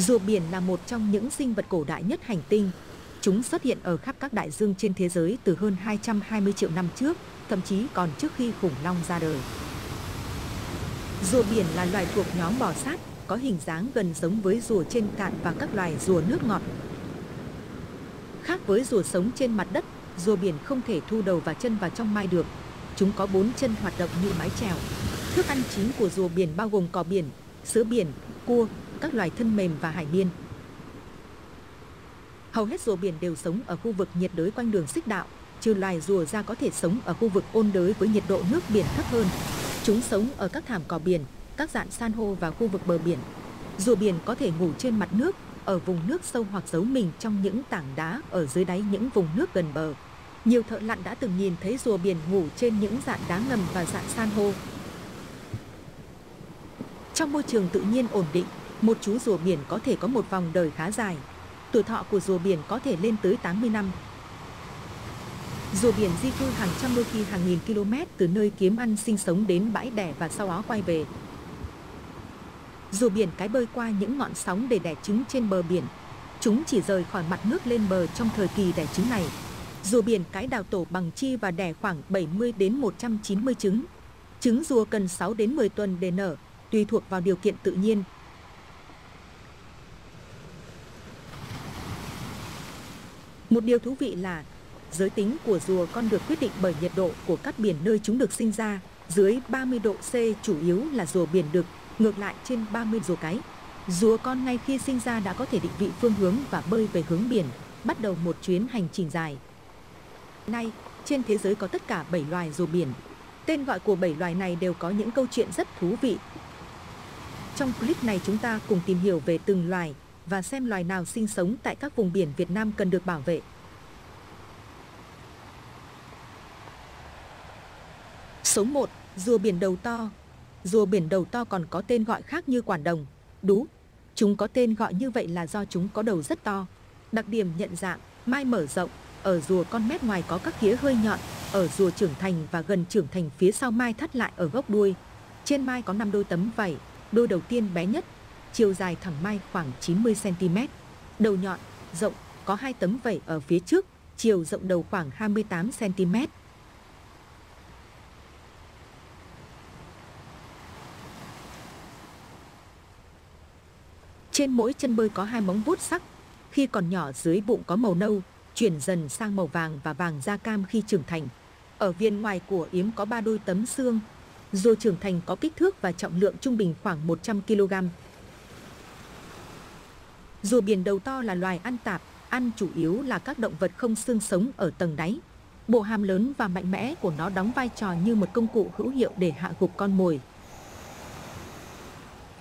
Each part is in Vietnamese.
Rùa biển là một trong những sinh vật cổ đại nhất hành tinh. Chúng xuất hiện ở khắp các đại dương trên thế giới từ hơn 220 triệu năm trước, thậm chí còn trước khi khủng long ra đời. Rùa biển là loài thuộc nhóm bò sát, có hình dáng gần giống với rùa trên cạn và các loài rùa nước ngọt. Khác với rùa sống trên mặt đất, rùa biển không thể thu đầu và chân vào trong mai được. Chúng có bốn chân hoạt động như mái chèo. Thức ăn chính của rùa biển bao gồm cỏ biển, sứa biển, cua, các loài thân mềm và hải biên. Hầu hết rùa biển đều sống ở khu vực nhiệt đới quanh đường xích đạo, trừ loài rùa da có thể sống ở khu vực ôn đới với nhiệt độ nước biển thấp hơn. Chúng sống ở các thảm cỏ biển, các dạng san hô và khu vực bờ biển. Rùa biển có thể ngủ trên mặt nước, ở vùng nước sâu hoặc giấu mình trong những tảng đá ở dưới đáy những vùng nước gần bờ. Nhiều thợ lặn đã từng nhìn thấy rùa biển ngủ trên những dạng đá ngầm và dạng san hô. Trong môi trường tự nhiên ổn định, một chú rùa biển có thể có một vòng đời khá dài. Tuổi thọ của rùa biển có thể lên tới 80 năm. Rùa biển di cư hàng trăm đôi khi hàng nghìn km từ nơi kiếm ăn sinh sống đến bãi đẻ và sau đó quay về. Rùa biển cái bơi qua những ngọn sóng để đẻ trứng trên bờ biển. Chúng chỉ rời khỏi mặt nước lên bờ trong thời kỳ đẻ trứng này. Rùa biển cái đào tổ bằng chi và đẻ khoảng 70 đến 190 trứng. Trứng rùa cần 6 đến 10 tuần để nở, tùy thuộc vào điều kiện tự nhiên. Một điều thú vị là giới tính của rùa con được quyết định bởi nhiệt độ của các biển nơi chúng được sinh ra. Dưới 30 độ C chủ yếu là rùa biển đực, ngược lại trên 30 rùa cái. Rùa con ngay khi sinh ra đã có thể định vị phương hướng và bơi về hướng biển, bắt đầu một chuyến hành trình dài. Nay, trên thế giới có tất cả 7 loài rùa biển. Tên gọi của 7 loài này đều có những câu chuyện rất thú vị. Trong clip này chúng ta cùng tìm hiểu về từng loài và xem loài nào sinh sống tại các vùng biển Việt Nam cần được bảo vệ. Số 1. Rùa biển đầu to Rùa biển đầu to còn có tên gọi khác như quản đồng, đú. Chúng có tên gọi như vậy là do chúng có đầu rất to. Đặc điểm nhận dạng, mai mở rộng, ở rùa con mét ngoài có các khía hơi nhọn, ở rùa trưởng thành và gần trưởng thành phía sau mai thắt lại ở gốc đuôi. Trên mai có 5 đôi tấm vảy, đôi đầu tiên bé nhất, chiều dài thẳng mai khoảng 90 cm. Đầu nhọn, rộng, có hai tấm vẩy ở phía trước, chiều rộng đầu khoảng 28 cm. Trên mỗi chân bơi có hai móng vuốt sắc, khi còn nhỏ dưới bụng có màu nâu, chuyển dần sang màu vàng và vàng da cam khi trưởng thành. Ở viên ngoài của yếm có ba đôi tấm xương, Rồi trưởng thành có kích thước và trọng lượng trung bình khoảng 100 kg. Rùa biển đầu to là loài ăn tạp, ăn chủ yếu là các động vật không xương sống ở tầng đáy. Bộ hàm lớn và mạnh mẽ của nó đóng vai trò như một công cụ hữu hiệu để hạ gục con mồi.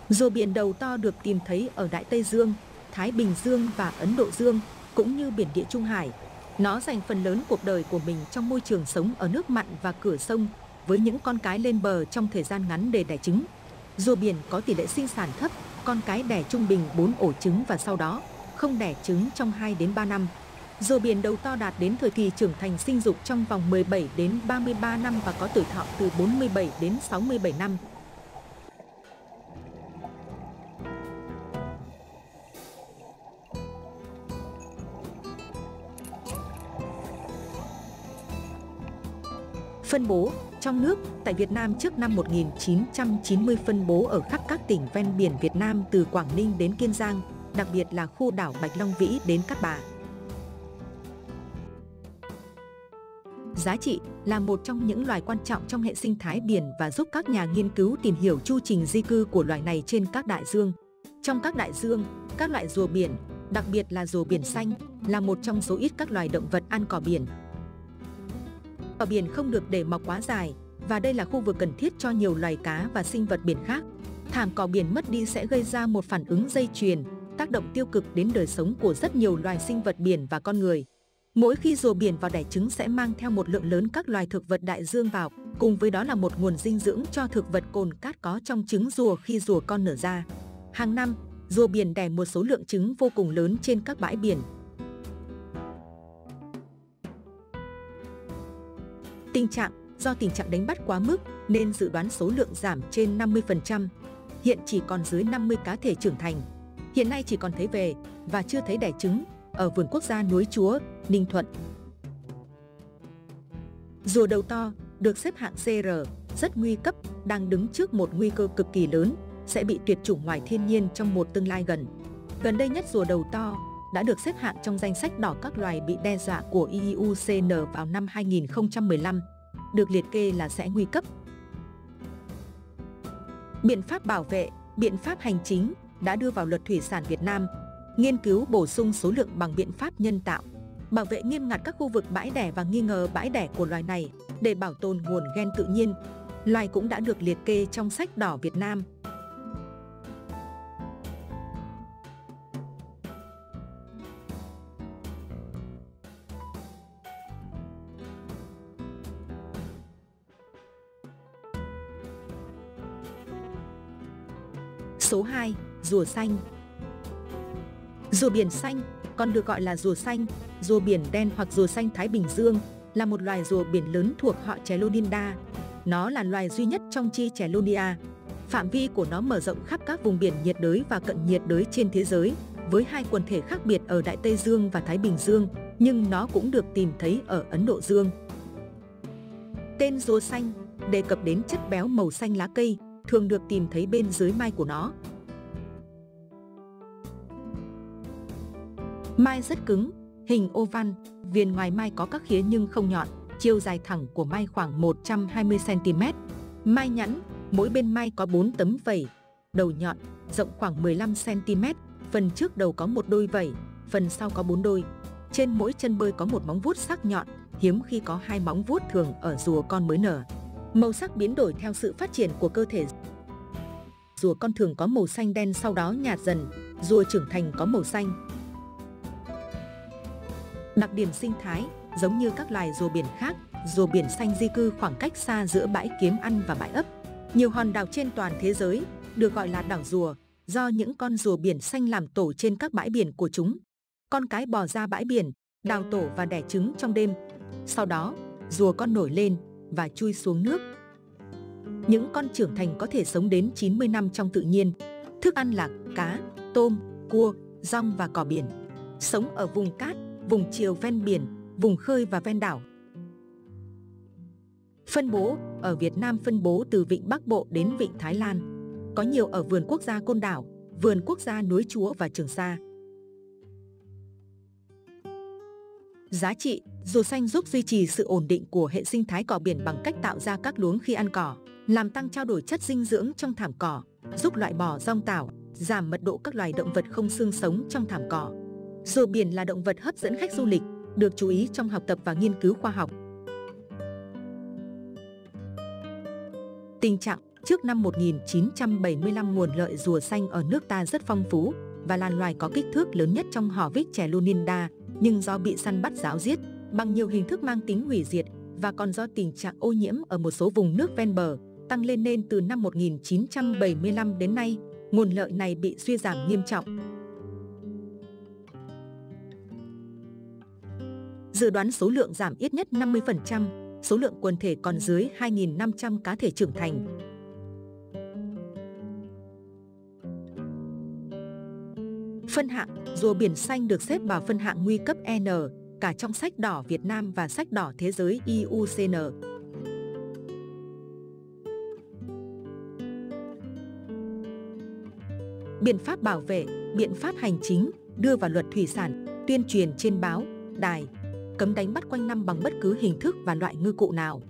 Rùa biển đầu to được tìm thấy ở Đại Tây Dương, Thái Bình Dương và Ấn Độ Dương, cũng như biển địa Trung Hải. Nó dành phần lớn cuộc đời của mình trong môi trường sống ở nước mặn và cửa sông, với những con cái lên bờ trong thời gian ngắn để đẻ trứng. Rùa biển có tỷ lệ sinh sản thấp, con cái đẻ trung bình 4 ổ trứng và sau đó không đẻ trứng trong 2 đến 3 năm. Rùa biển đầu to đạt đến thời kỳ trưởng thành sinh dục trong vòng 17 đến 33 năm và có tuổi thọ từ 47 đến 67 năm. Phân bố trong nước, tại Việt Nam trước năm 1990 phân bố ở khắp các tỉnh ven biển Việt Nam từ Quảng Ninh đến Kiên Giang, đặc biệt là khu đảo Bạch Long Vĩ đến Cát Bà. Giá trị là một trong những loài quan trọng trong hệ sinh thái biển và giúp các nhà nghiên cứu tìm hiểu chu trình di cư của loài này trên các đại dương. Trong các đại dương, các loại rùa biển, đặc biệt là rùa biển xanh, là một trong số ít các loài động vật ăn cỏ biển Cỏ biển không được để mọc quá dài và đây là khu vực cần thiết cho nhiều loài cá và sinh vật biển khác. Thảm cỏ biển mất đi sẽ gây ra một phản ứng dây chuyền, tác động tiêu cực đến đời sống của rất nhiều loài sinh vật biển và con người. Mỗi khi rùa biển vào đẻ trứng sẽ mang theo một lượng lớn các loài thực vật đại dương vào, cùng với đó là một nguồn dinh dưỡng cho thực vật cồn cát có trong trứng rùa khi rùa con nở ra. Hàng năm, rùa biển đẻ một số lượng trứng vô cùng lớn trên các bãi biển, Tình trạng do tình trạng đánh bắt quá mức nên dự đoán số lượng giảm trên 50%, hiện chỉ còn dưới 50 cá thể trưởng thành. Hiện nay chỉ còn thấy về và chưa thấy đẻ trứng ở vườn quốc gia núi Chúa, Ninh Thuận. Rùa đầu to được xếp hạng CR rất nguy cấp đang đứng trước một nguy cơ cực kỳ lớn sẽ bị tuyệt chủng ngoài thiên nhiên trong một tương lai gần. Gần đây nhất rùa đầu to đã được xếp hạng trong danh sách đỏ các loài bị đe dọa của IUCN vào năm 2015, được liệt kê là sẽ nguy cấp. Biện pháp bảo vệ, biện pháp hành chính đã đưa vào luật thủy sản Việt Nam, nghiên cứu bổ sung số lượng bằng biện pháp nhân tạo, bảo vệ nghiêm ngặt các khu vực bãi đẻ và nghi ngờ bãi đẻ của loài này để bảo tồn nguồn gen tự nhiên. Loài cũng đã được liệt kê trong sách đỏ Việt Nam Rùa xanh Rùa biển xanh, còn được gọi là rùa xanh, rùa biển đen hoặc rùa xanh Thái Bình Dương, là một loài rùa biển lớn thuộc họ Chelodinda. Nó là loài duy nhất trong chi Chelonia. Phạm vi của nó mở rộng khắp các vùng biển nhiệt đới và cận nhiệt đới trên thế giới, với hai quần thể khác biệt ở Đại Tây Dương và Thái Bình Dương, nhưng nó cũng được tìm thấy ở Ấn Độ Dương. Tên rùa xanh đề cập đến chất béo màu xanh lá cây, thường được tìm thấy bên dưới mai của nó. Mai rất cứng, hình oval, viền ngoài mai có các khía nhưng không nhọn, chiều dài thẳng của mai khoảng 120cm. Mai nhẵn, mỗi bên mai có 4 tấm vẩy, đầu nhọn, rộng khoảng 15cm, phần trước đầu có một đôi vẩy, phần sau có 4 đôi. Trên mỗi chân bơi có một móng vuốt sắc nhọn, hiếm khi có hai móng vuốt thường ở rùa con mới nở. Màu sắc biến đổi theo sự phát triển của cơ thể. Rùa con thường có màu xanh đen sau đó nhạt dần, rùa trưởng thành có màu xanh. Đặc điểm sinh thái, giống như các loài rùa biển khác, rùa biển xanh di cư khoảng cách xa giữa bãi kiếm ăn và bãi ấp. Nhiều hòn đảo trên toàn thế giới được gọi là đảo rùa do những con rùa biển xanh làm tổ trên các bãi biển của chúng. Con cái bò ra bãi biển, đào tổ và đẻ trứng trong đêm. Sau đó, rùa con nổi lên, và chui xuống nước. Những con trưởng thành có thể sống đến 90 năm trong tự nhiên. Thức ăn là cá, tôm, cua, rong và cỏ biển. Sống ở vùng cát, vùng chiều ven biển, vùng khơi và ven đảo. Phân bố ở Việt Nam phân bố từ vịnh Bắc Bộ đến vịnh Thái Lan. Có nhiều ở vườn quốc gia Côn Đảo, vườn quốc gia núi Chúa và Trường Sa. Giá trị, rùa xanh giúp duy trì sự ổn định của hệ sinh thái cỏ biển bằng cách tạo ra các luống khi ăn cỏ, làm tăng trao đổi chất dinh dưỡng trong thảm cỏ, giúp loại bỏ rong tảo, giảm mật độ các loài động vật không xương sống trong thảm cỏ. Rùa biển là động vật hấp dẫn khách du lịch, được chú ý trong học tập và nghiên cứu khoa học. Tình trạng trước năm 1975 nguồn lợi rùa xanh ở nước ta rất phong phú và là loài có kích thước lớn nhất trong họ vích trẻ Luninda, nhưng do bị săn bắt giáo giết bằng nhiều hình thức mang tính hủy diệt và còn do tình trạng ô nhiễm ở một số vùng nước ven bờ tăng lên nên từ năm 1975 đến nay, nguồn lợi này bị suy giảm nghiêm trọng. Dự đoán số lượng giảm ít nhất 50%, số lượng quần thể còn dưới 2.500 cá thể trưởng thành. Phân hạng, rùa biển xanh được xếp vào phân hạng nguy cấp N, cả trong sách đỏ Việt Nam và sách đỏ thế giới IUCN. Biện pháp bảo vệ, biện pháp hành chính đưa vào luật thủy sản, tuyên truyền trên báo, đài, cấm đánh bắt quanh năm bằng bất cứ hình thức và loại ngư cụ nào.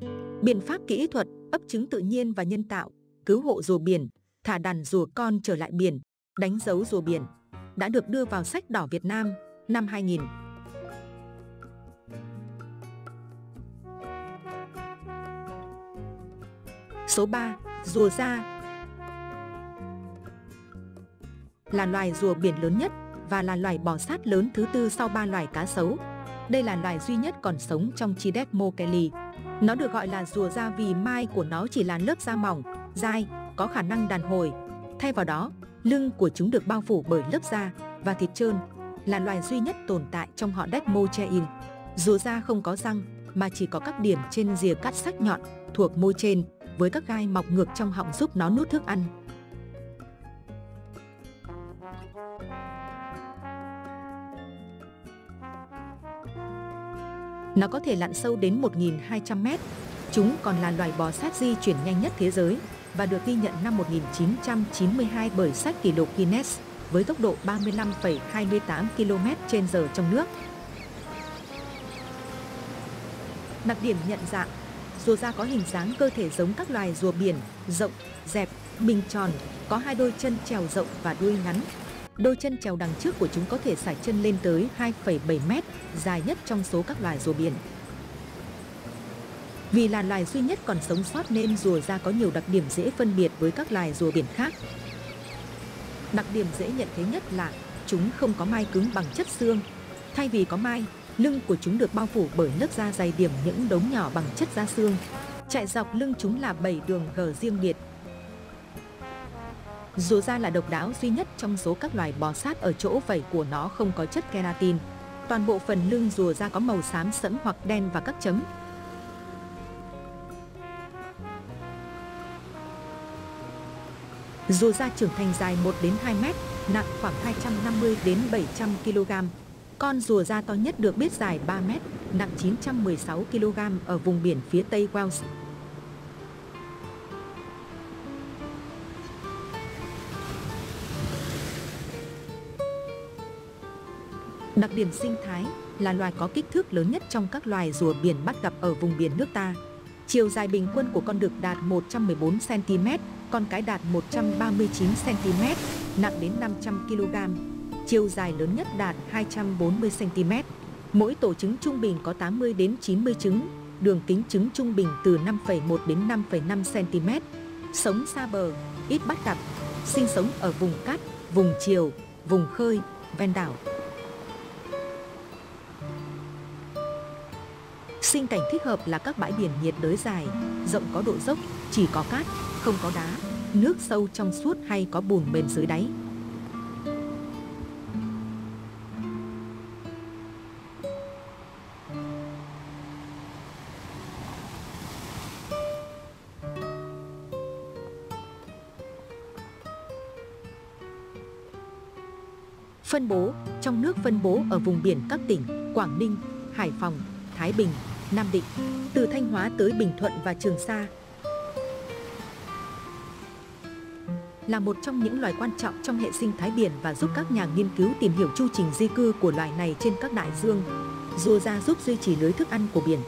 Biện pháp kỹ thuật, ấp trứng tự nhiên và nhân tạo, cứu hộ rùa biển, thả đàn rùa con trở lại biển, đánh dấu rùa biển đã được đưa vào sách đỏ Việt Nam năm 2000. Số 3. Rùa da Là loài rùa biển lớn nhất và là loài bò sát lớn thứ tư sau ba loài cá sấu. Đây là loài duy nhất còn sống trong chi mokeli. Nó được gọi là rùa da vì mai của nó chỉ là lớp da mỏng, dai, có khả năng đàn hồi. Thay vào đó, lưng của chúng được bao phủ bởi lớp da và thịt trơn, là loài duy nhất tồn tại trong họ Desmochein. Rùa da không có răng mà chỉ có các điểm trên rìa cắt sắc nhọn thuộc môi trên với các gai mọc ngược trong họng giúp nó nuốt thức ăn. Nó có thể lặn sâu đến 1.200 mét. Chúng còn là loài bò sát di chuyển nhanh nhất thế giới và được ghi nhận năm 1992 bởi sách kỷ lục Guinness với tốc độ 35,28 km trên giờ trong nước. Đặc điểm nhận dạng Rùa da có hình dáng cơ thể giống các loài rùa biển, rộng, dẹp, bình tròn, có hai đôi chân trèo rộng và đuôi ngắn. Đôi chân trèo đằng trước của chúng có thể sải chân lên tới 2,7 mét, dài nhất trong số các loài rùa biển. Vì là loài duy nhất còn sống sót nên rùa da có nhiều đặc điểm dễ phân biệt với các loài rùa biển khác. Đặc điểm dễ nhận thấy nhất là chúng không có mai cứng bằng chất xương. Thay vì có mai, lưng của chúng được bao phủ bởi lớp da dày điểm những đống nhỏ bằng chất da xương. Chạy dọc lưng chúng là 7 đường gờ riêng biệt. Rùa da là độc đáo duy nhất trong số các loài bò sát ở chỗ vảy của nó không có chất keratin. Toàn bộ phần lưng rùa da có màu xám sẫm hoặc đen và các chấm, Rùa da trưởng thành dài 1 đến 2 mét, nặng khoảng 250 đến 700 kg. Con rùa da to nhất được biết dài 3 mét, nặng 916 kg ở vùng biển phía tây Wales. Đặc điểm sinh thái là loài có kích thước lớn nhất trong các loài rùa biển bắt gặp ở vùng biển nước ta. Chiều dài bình quân của con đực đạt 114 cm, con cái đạt 139 cm, nặng đến 500 kg. Chiều dài lớn nhất đạt 240 cm. Mỗi tổ trứng trung bình có 80 đến 90 trứng, đường kính trứng trung bình từ 5,1 đến 5,5 cm. Sống xa bờ, ít bắt gặp, sinh sống ở vùng cát, vùng chiều, vùng khơi, ven đảo. Sinh cảnh thích hợp là các bãi biển nhiệt đới dài, rộng có độ dốc, chỉ có cát, không có đá, nước sâu trong suốt hay có bùn mềm dưới đáy. Phân bố Trong nước phân bố ở vùng biển các tỉnh Quảng Ninh, Hải Phòng, Thái Bình, Nam Định, từ Thanh Hóa tới Bình Thuận và Trường Sa, là một trong những loài quan trọng trong hệ sinh thái biển và giúp các nhà nghiên cứu tìm hiểu chu trình di cư của loài này trên các đại dương. Rùa da giúp duy trì lưới thức ăn của biển.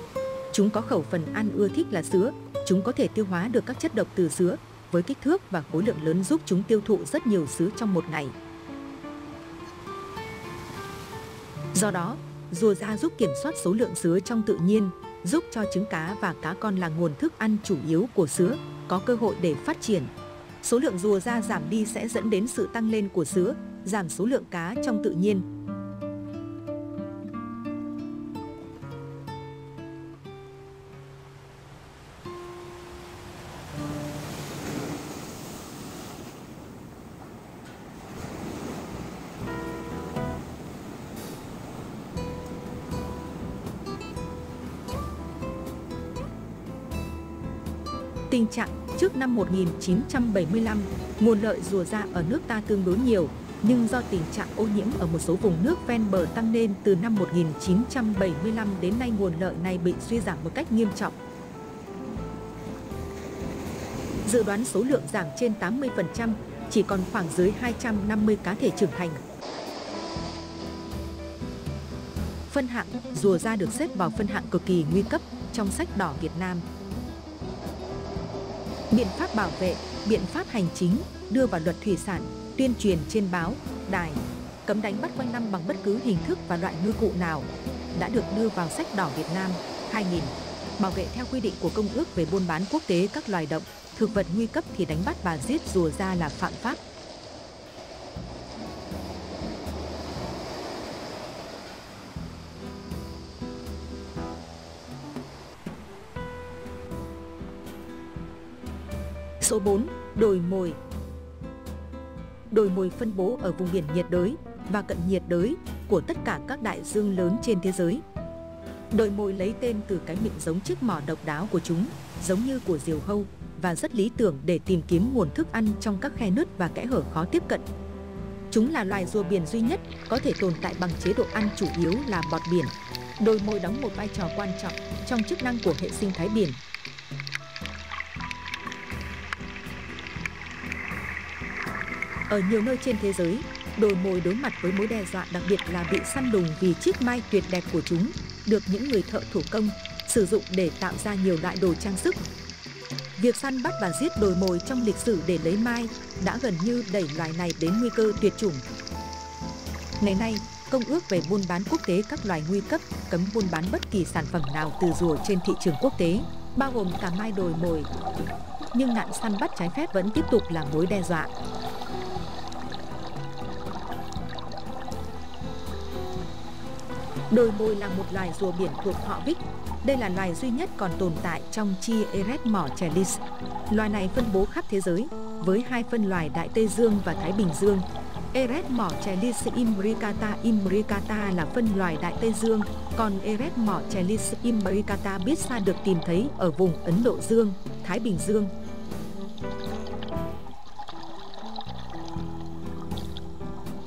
Chúng có khẩu phần ăn ưa thích là sứa. Chúng có thể tiêu hóa được các chất độc từ sứa với kích thước và khối lượng lớn giúp chúng tiêu thụ rất nhiều sứa trong một ngày. Do đó, rùa da giúp kiểm soát số lượng sứa trong tự nhiên, giúp cho trứng cá và cá con là nguồn thức ăn chủ yếu của sứa, có cơ hội để phát triển số lượng rùa da giảm đi sẽ dẫn đến sự tăng lên của sứa, giảm số lượng cá trong tự nhiên. Trạng Trước năm 1975, nguồn lợi rùa da ở nước ta tương đối nhiều, nhưng do tình trạng ô nhiễm ở một số vùng nước ven bờ tăng lên từ năm 1975 đến nay nguồn lợi này bị suy giảm một cách nghiêm trọng. Dự đoán số lượng giảm trên 80%, chỉ còn khoảng dưới 250 cá thể trưởng thành. Phân hạng rùa da được xếp vào phân hạng cực kỳ nguy cấp trong sách đỏ Việt Nam biện pháp bảo vệ, biện pháp hành chính đưa vào luật thủy sản, tuyên truyền trên báo, đài, cấm đánh bắt quanh năm bằng bất cứ hình thức và loại ngư cụ nào đã được đưa vào sách đỏ Việt Nam 2000. Bảo vệ theo quy định của Công ước về buôn bán quốc tế các loài động, thực vật nguy cấp thì đánh bắt và giết rùa ra là phạm pháp. Số 4. Đồi mồi Đồi mồi phân bố ở vùng biển nhiệt đới và cận nhiệt đới của tất cả các đại dương lớn trên thế giới. Đồi mồi lấy tên từ cái miệng giống chiếc mỏ độc đáo của chúng, giống như của diều hâu và rất lý tưởng để tìm kiếm nguồn thức ăn trong các khe nứt và kẽ hở khó tiếp cận. Chúng là loài rùa biển duy nhất có thể tồn tại bằng chế độ ăn chủ yếu là bọt biển. Đồi mồi đóng một vai trò quan trọng trong chức năng của hệ sinh thái biển. Ở nhiều nơi trên thế giới, đồi mồi đối mặt với mối đe dọa đặc biệt là bị săn lùng vì chiếc mai tuyệt đẹp của chúng, được những người thợ thủ công sử dụng để tạo ra nhiều loại đồ trang sức. Việc săn bắt và giết đồi mồi trong lịch sử để lấy mai đã gần như đẩy loài này đến nguy cơ tuyệt chủng. Ngày nay, Công ước về buôn bán quốc tế các loài nguy cấp cấm buôn bán bất kỳ sản phẩm nào từ rùa trên thị trường quốc tế, bao gồm cả mai đồi mồi. Nhưng nạn săn bắt trái phép vẫn tiếp tục là mối đe dọa. Đồi mồi là một loài rùa biển thuộc họ Vích. Đây là loài duy nhất còn tồn tại trong chi Eret mỏ Chelis. Loài này phân bố khắp thế giới, với hai phân loài Đại Tây Dương và Thái Bình Dương Eret mỏ Chelis imbricata imbricata là phân loài Đại Tây Dương, còn Eret mỏ Chelis imbricata bisa được tìm thấy ở vùng Ấn Độ Dương, Thái Bình Dương.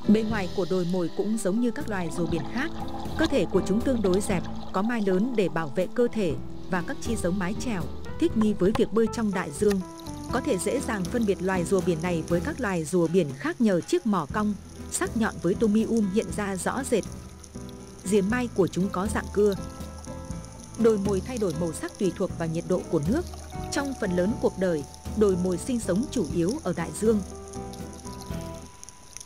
Bề ngoài của đồi mồi cũng giống như các loài rùa biển khác. Cơ thể của chúng tương đối dẹp, có mai lớn để bảo vệ cơ thể và các chi giống mái trèo thích nghi với việc bơi trong đại dương, có thể dễ dàng phân biệt loài rùa biển này với các loài rùa biển khác nhờ chiếc mỏ cong, sắc nhọn với tomium hiện ra rõ rệt. Rìa mai của chúng có dạng cưa. Đồi mồi thay đổi màu sắc tùy thuộc vào nhiệt độ của nước. Trong phần lớn cuộc đời, đồi mồi sinh sống chủ yếu ở đại dương.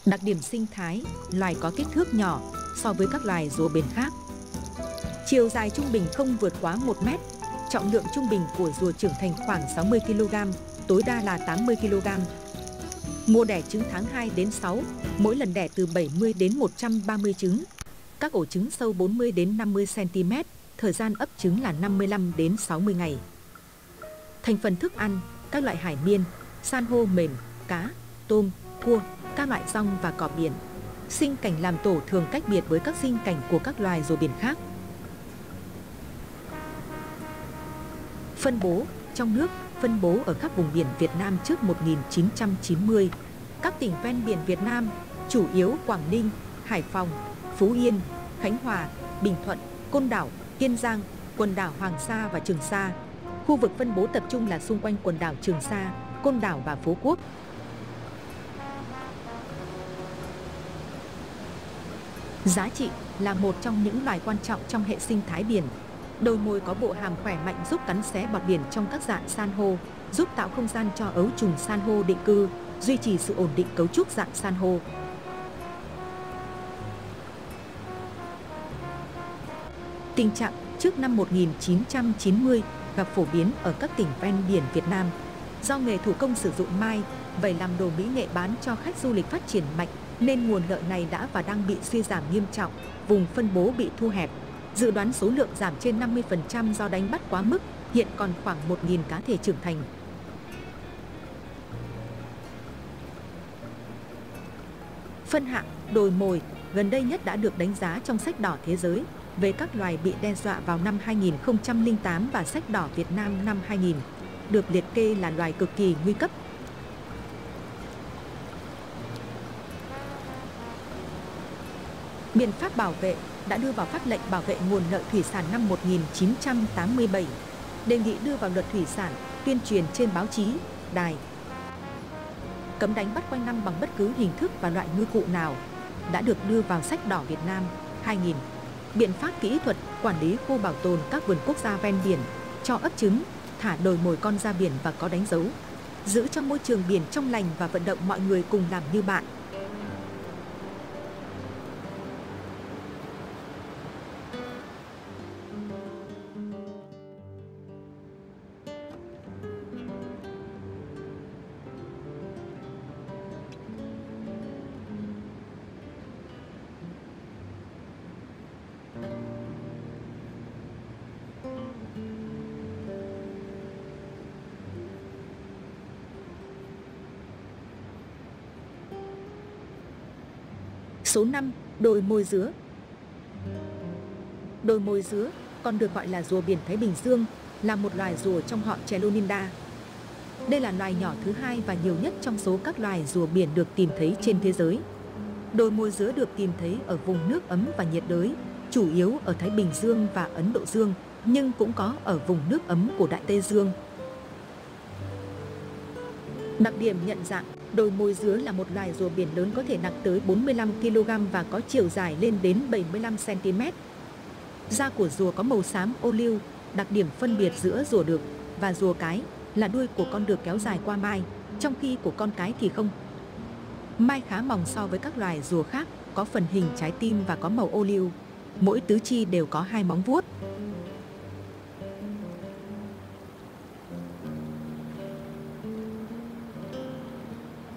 Đặc điểm sinh thái, loài có kích thước nhỏ so với các loài rùa biển khác. Chiều dài trung bình không vượt quá 1 mét, trọng lượng trung bình của rùa trưởng thành khoảng 60 kg, tối đa là 80 kg. Mùa đẻ trứng tháng 2 đến 6, mỗi lần đẻ từ 70 đến 130 trứng. Các ổ trứng sâu 40 đến 50 cm, thời gian ấp trứng là 55 đến 60 ngày. Thành phần thức ăn, các loại hải miên, san hô mềm, cá, tôm, cua, các loại rong và cỏ biển. Sinh cảnh làm tổ thường cách biệt với các sinh cảnh của các loài rùa biển khác. Phân bố trong nước phân bố ở các vùng biển Việt Nam trước 1990. Các tỉnh ven biển Việt Nam, chủ yếu Quảng Ninh, Hải Phòng, Phú Yên, Khánh Hòa, Bình Thuận, Côn Đảo, Kiên Giang, quần đảo Hoàng Sa và Trường Sa. Khu vực phân bố tập trung là xung quanh quần đảo Trường Sa, Côn Đảo và Phú Quốc. Giá trị là một trong những loài quan trọng trong hệ sinh thái biển Đôi môi có bộ hàm khỏe mạnh giúp cắn xé bọt biển trong các dạng san hô, giúp tạo không gian cho ấu trùng san hô định cư, duy trì sự ổn định cấu trúc dạng san hô. Tình trạng trước năm 1990 gặp phổ biến ở các tỉnh ven biển Việt Nam. Do nghề thủ công sử dụng mai, vậy làm đồ mỹ nghệ bán cho khách du lịch phát triển mạnh nên nguồn lợi này đã và đang bị suy giảm nghiêm trọng, vùng phân bố bị thu hẹp, Dự đoán số lượng giảm trên 50% do đánh bắt quá mức, hiện còn khoảng 1.000 cá thể trưởng thành. Phân hạng đồi mồi gần đây nhất đã được đánh giá trong sách đỏ thế giới về các loài bị đe dọa vào năm 2008 và sách đỏ Việt Nam năm 2000, được liệt kê là loài cực kỳ nguy cấp. Biện pháp bảo vệ đã đưa vào pháp lệnh bảo vệ nguồn lợi thủy sản năm 1987, đề nghị đưa vào luật thủy sản, tuyên truyền trên báo chí, đài. Cấm đánh bắt quanh năm bằng bất cứ hình thức và loại ngư cụ nào đã được đưa vào sách đỏ Việt Nam 2000. Biện pháp kỹ thuật quản lý khu bảo tồn các vườn quốc gia ven biển, cho ấp trứng, thả đồi mồi con ra biển và có đánh dấu, giữ cho môi trường biển trong lành và vận động mọi người cùng làm như bạn. Số 5. Đồi môi dứa Đồi môi dứa, còn được gọi là rùa biển Thái Bình Dương, là một loài rùa trong họ Cheloninda. Đây là loài nhỏ thứ hai và nhiều nhất trong số các loài rùa biển được tìm thấy trên thế giới. Đồi môi dứa được tìm thấy ở vùng nước ấm và nhiệt đới, chủ yếu ở Thái Bình Dương và Ấn Độ Dương, nhưng cũng có ở vùng nước ấm của Đại Tây Dương. Đặc điểm nhận dạng, đồi môi dứa là một loài rùa biển lớn có thể nặng tới 45 kg và có chiều dài lên đến 75 cm. Da của rùa có màu xám ô liu, đặc điểm phân biệt giữa rùa đực và rùa cái là đuôi của con được kéo dài qua mai, trong khi của con cái thì không. Mai khá mỏng so với các loài rùa khác, có phần hình trái tim và có màu ô liu. Mỗi tứ chi đều có hai móng vuốt.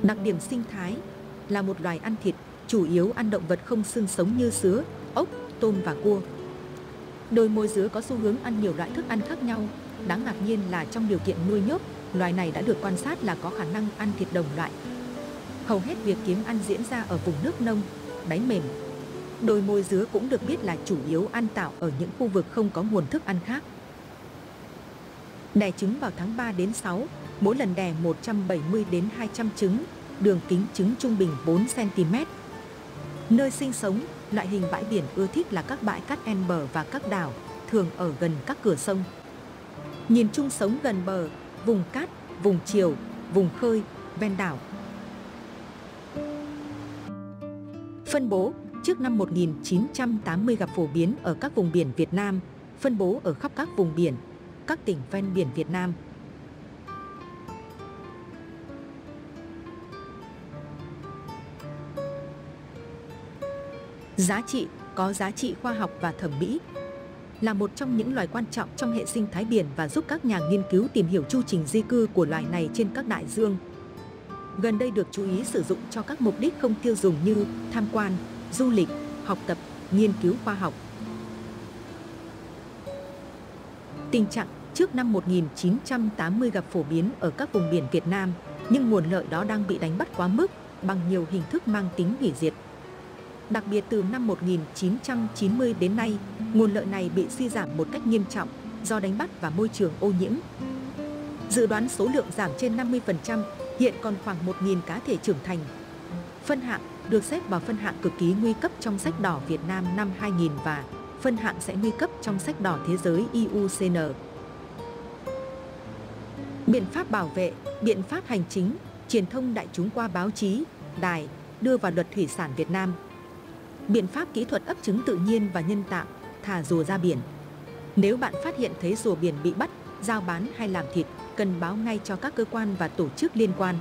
Đặc điểm sinh thái là một loài ăn thịt, chủ yếu ăn động vật không xương sống như sứa, ốc, tôm và cua. Đôi môi dứa có xu hướng ăn nhiều loại thức ăn khác nhau. Đáng ngạc nhiên là trong điều kiện nuôi nhốt, loài này đã được quan sát là có khả năng ăn thịt đồng loại. Hầu hết việc kiếm ăn diễn ra ở vùng nước nông, đáy mềm. Đôi môi dứa cũng được biết là chủ yếu ăn tạo ở những khu vực không có nguồn thức ăn khác. Đẻ trứng vào tháng 3 đến 6, mỗi lần đẻ 170 đến 200 trứng, đường kính trứng trung bình 4 cm. Nơi sinh sống, loại hình bãi biển ưa thích là các bãi cát en bờ và các đảo, thường ở gần các cửa sông. Nhìn chung sống gần bờ, vùng cát, vùng chiều, vùng khơi, ven đảo. Phân bố trước năm 1980 gặp phổ biến ở các vùng biển Việt Nam, phân bố ở khắp các vùng biển, các tỉnh ven biển Việt Nam. Giá trị có giá trị khoa học và thẩm mỹ là một trong những loài quan trọng trong hệ sinh thái biển và giúp các nhà nghiên cứu tìm hiểu chu trình di cư của loài này trên các đại dương. Gần đây được chú ý sử dụng cho các mục đích không tiêu dùng như tham quan, du lịch, học tập, nghiên cứu khoa học. Tình trạng trước năm 1980 gặp phổ biến ở các vùng biển Việt Nam, nhưng nguồn lợi đó đang bị đánh bắt quá mức bằng nhiều hình thức mang tính hủy diệt. Đặc biệt từ năm 1990 đến nay, nguồn lợi này bị suy giảm một cách nghiêm trọng do đánh bắt và môi trường ô nhiễm. Dự đoán số lượng giảm trên 50%, hiện còn khoảng 1.000 cá thể trưởng thành. Phân hạng được xếp vào phân hạng cực kỳ nguy cấp trong sách đỏ Việt Nam năm 2000 và phân hạng sẽ nguy cấp trong sách đỏ thế giới IUCN. Biện pháp bảo vệ, biện pháp hành chính, truyền thông đại chúng qua báo chí, đài đưa vào luật thủy sản Việt Nam. Biện pháp kỹ thuật ấp trứng tự nhiên và nhân tạo, thả rùa ra biển. Nếu bạn phát hiện thấy rùa biển bị bắt, giao bán hay làm thịt, cần báo ngay cho các cơ quan và tổ chức liên quan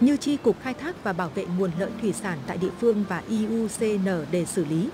như Chi cục Khai thác và Bảo vệ nguồn lợi thủy sản tại địa phương và IUCN để xử lý.